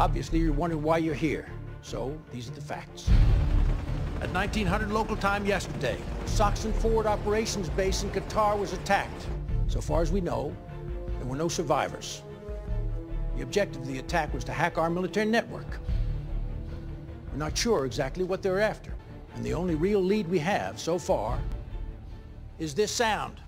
Obviously, you're wondering why you're here. So, these are the facts. At 1900 local time yesterday, SOCCENT Forward Operations Base in Qatar was attacked. So far as we know, there were no survivors. The objective of the attack was to hack our military network. We're not sure exactly what they're after. And the only real lead we have so far is this sound.